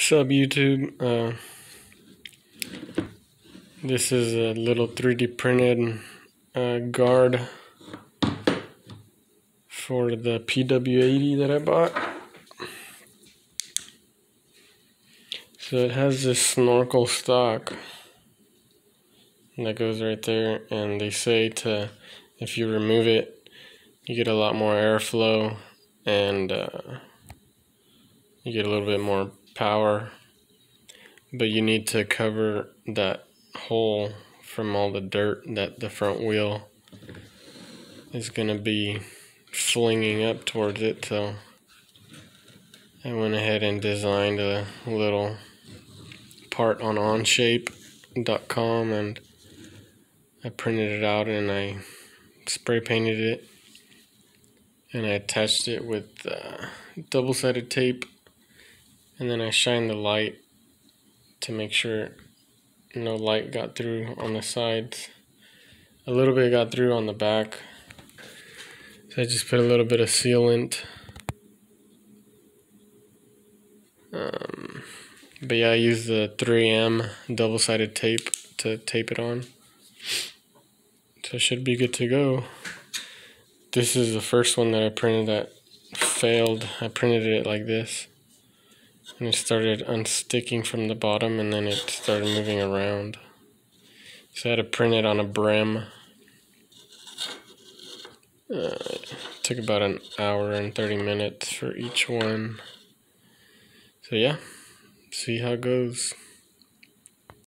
Sub YouTube. Uh, this is a little 3D printed uh, guard for the PW80 that I bought. So it has this snorkel stock that goes right there, and they say to if you remove it, you get a lot more airflow and uh, you get a little bit more power but you need to cover that hole from all the dirt that the front wheel is going to be flinging up towards it so I went ahead and designed a little part on onshape.com and I printed it out and I spray painted it and I attached it with uh, double-sided tape and then I shine the light to make sure no light got through on the sides. A little bit got through on the back. So I just put a little bit of sealant. Um, but yeah I use the 3M double-sided tape to tape it on. So it should be good to go. This is the first one that I printed that failed. I printed it like this and it started unsticking from the bottom and then it started moving around. So I had to print it on a brim. Uh, it took about an hour and 30 minutes for each one. So yeah, see how it goes.